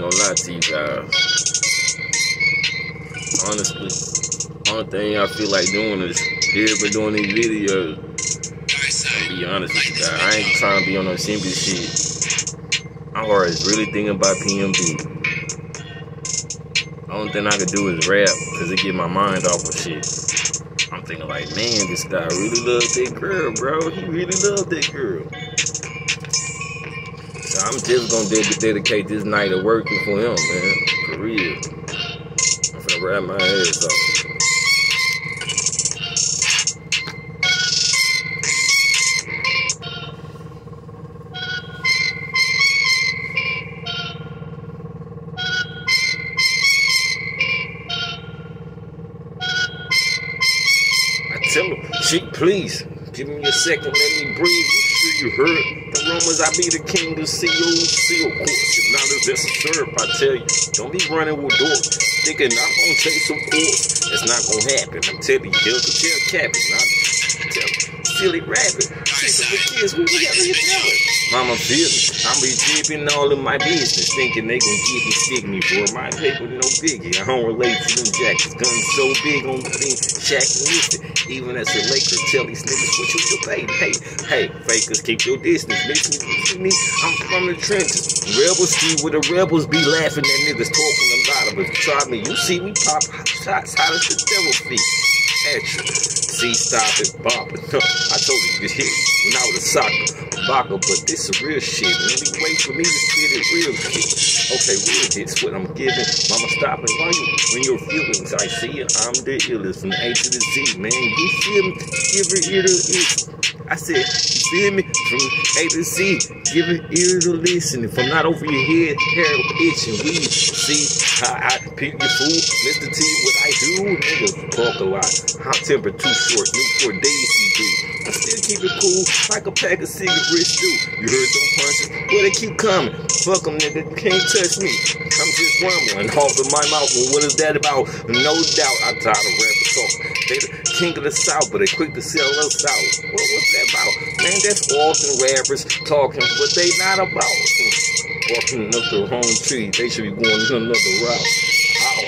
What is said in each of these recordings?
lie to you guys. Honestly, only thing I feel like doing is here been doing these videos. Be honest with you guys, I ain't trying to be on no simple shit. Heart is really thinking about PMB. Only thing I could do is rap, cause it get my mind off of shit. I'm thinking like, man, this guy really loves that girl, bro. He really loves that girl. I'm just gonna ded- dedicate this night of working for him, man. For real. I'm gonna wrap my ass off. I tell him, chick, please, give me a second, let me breathe. You heard the rumors? I be the king of CO, CO course. If not, it's just a syrup, I tell you. Don't be running with doors, thinking I'm gonna take some course. It's not gonna happen. I'm telling you, he'll tell cabin, not silly rabbit. Listen for kids, hell are you? Mama feel. I'm be keeping all of my business, thinking they gon' get me, stick me for my paper, no biggie. I don't relate to them jackets, guns so big on the thing, Shaq and lifted. Even as a Laker, tell these niggas what you debate. Hey, hey, fakers, keep your distance. Me, from the trenches. Rebels see where the rebels be laughing at niggas talking a lot of us. Try me, you see me pop shots hot as the devil feet. At you. See, stop it, bop it. I told you you hit when I was a soccer. Baka, but this is real shit. And only way for me to spit it real quick. Okay, real hits what I'm giving. Mama, stop it. Why you when your feelings? I see it. I'm the illest from A to the Z, man. You feel me? Give it ear to. I said, you feel me? From A to Z, give it ear to listen. If I'm not over your head, hair itching. We see how I pick your food. Mr. T, what I do, niggas talk a lot. Hot temper too short. Newport Daisy do. I keep it cool like a pack of cigarettes do. You heard them punches? Well, they keep coming. Fuck them, nigga. Can't touch me. I'm just rumbling off of my mouth. Well, what is that about? No doubt, I'm tired of rappers talking. They the king of the South, but they quick to sell us out. Well, what's that about? Man, that's often rappers talking what they not about. Walking up the wrong tree. They should be going another route. Ow.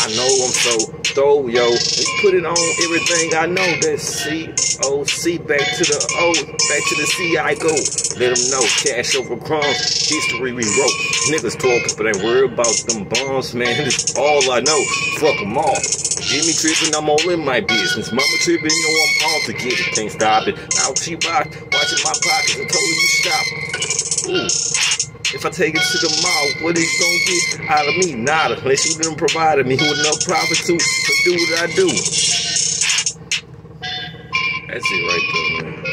I know I'm so throw, yo. Let's put it on everything I know. That's C O C back to the O, back to the C I go. Let them know cash over crumbs, history we wrote. Niggas talking, but ain't worried about them bombs, man. That's all I know. Fuck them all. Jimmy tripping, I'm all in my business. Mama tripping, you know I'm all to get it. Can't stop it. Now she watch, watching my pockets and told you stop. Ooh. If I take it to the mall, what it gonna get out of me? Nada. Unless you done provided me with enough profit to, to do what I do. That's it right there, man.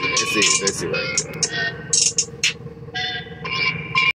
That's it. That's it right there.